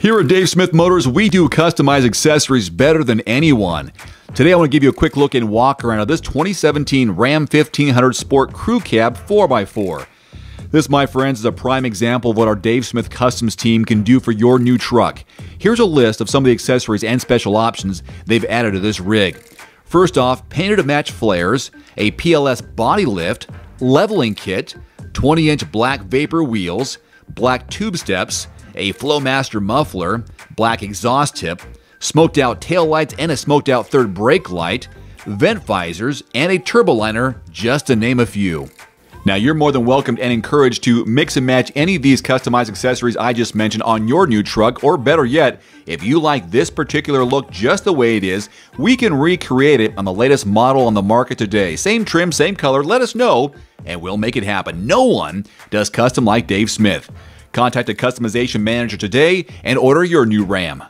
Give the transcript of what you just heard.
Here at Dave Smith Motors, we do customized accessories better than anyone. Today, I want to give you a quick look and walk around of this 2017 Ram 1500 Sport Crew Cab 4x4. This, my friends, is a prime example of what our Dave Smith Customs team can do for your new truck. Here's a list of some of the accessories and special options they've added to this rig. First off, painted to match flares, a PLS body lift, leveling kit, 20 inch black vapor wheels, black tube steps, a Flowmaster muffler, black exhaust tip, smoked out tail lights and a smoked out third brake light, vent visors, and a turboliner, just to name a few. Now, you're more than welcomed and encouraged to mix and match any of these customized accessories I just mentioned on your new truck, or better yet, if you like this particular look just the way it is, we can recreate it on the latest model on the market today. Same trim, same color, let us know, and we'll make it happen. No one does custom like Dave Smith. Contact a customization manager today and order your new Ram.